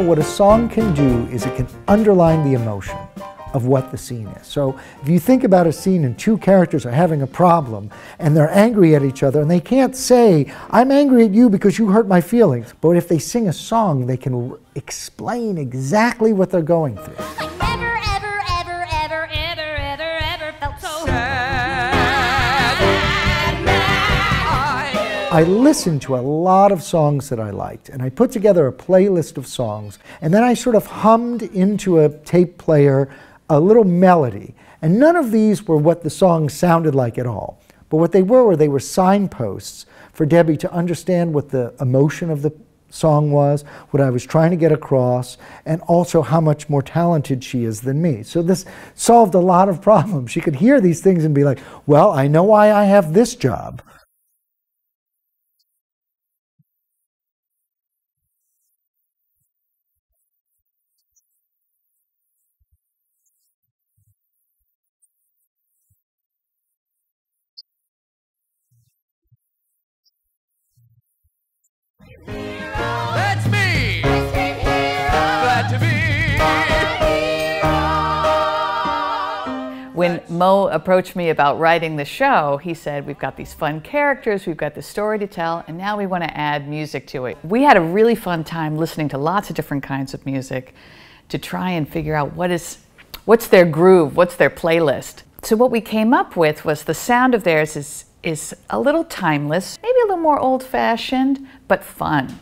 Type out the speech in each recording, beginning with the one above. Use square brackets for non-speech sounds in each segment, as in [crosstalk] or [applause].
what a song can do is it can underline the emotion of what the scene is. So if you think about a scene and two characters are having a problem and they're angry at each other and they can't say, I'm angry at you because you hurt my feelings. But if they sing a song, they can explain exactly what they're going through. I listened to a lot of songs that I liked, and I put together a playlist of songs, and then I sort of hummed into a tape player a little melody. And none of these were what the song sounded like at all. But what they were, were they were signposts for Debbie to understand what the emotion of the song was, what I was trying to get across, and also how much more talented she is than me. So this solved a lot of problems. She could hear these things and be like, well, I know why I have this job. When Mo approached me about writing the show, he said, We've got these fun characters, we've got this story to tell, and now we want to add music to it. We had a really fun time listening to lots of different kinds of music to try and figure out what is, what's their groove, what's their playlist. So, what we came up with was the sound of theirs is is a little timeless, maybe a little more old fashioned, but fun.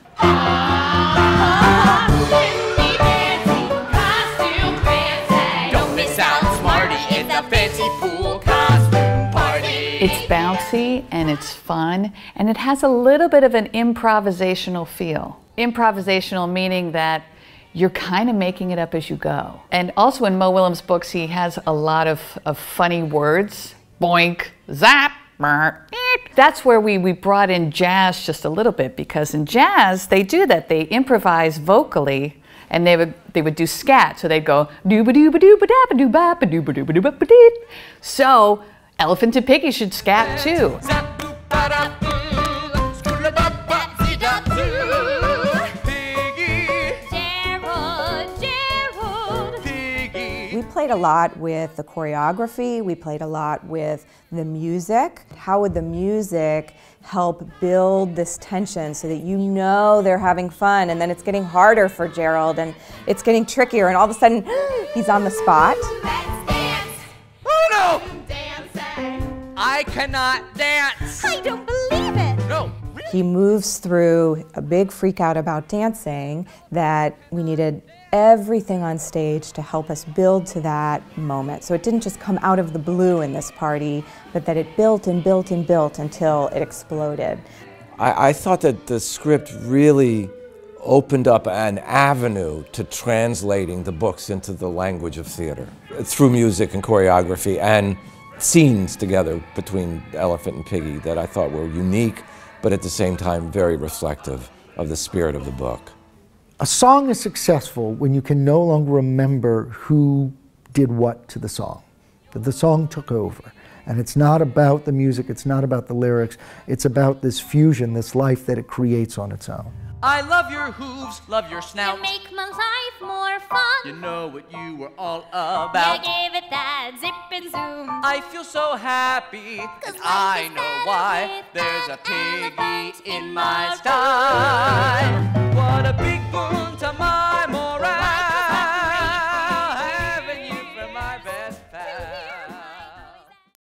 It's bouncy and it's fun and it has a little bit of an improvisational feel. Improvisational meaning that you're kind of making it up as you go. And also in Mo Willems' books, he has a lot of, funny words. Boink, zap, that's where we, we brought in jazz just a little bit because in jazz, they do that. They improvise vocally and they would, they would do scat. So they'd go dooba dooba dooba dabba dooba dooba dooba dooba dooba So Elephant and Piggie should scat too. We played a lot with the choreography, we played a lot with the music. How would the music help build this tension so that you know they're having fun and then it's getting harder for Gerald and it's getting trickier and all of a sudden [gasps] he's on the spot. I cannot dance! I don't believe it! No! He moves through a big freak out about dancing that we needed everything on stage to help us build to that moment. So it didn't just come out of the blue in this party, but that it built and built and built until it exploded. I, I thought that the script really opened up an avenue to translating the books into the language of theater through music and choreography and scenes together between Elephant and Piggie that I thought were unique, but at the same time very reflective of the spirit of the book. A song is successful when you can no longer remember who did what to the song, that the song took over. And it's not about the music, it's not about the lyrics, it's about this fusion, this life that it creates on its own. I love your hooves, love your snout. You make my life more fun. You know what you were all about. You gave it that zip and zoom. I feel so happy, and I know why. There's a piggy in my style.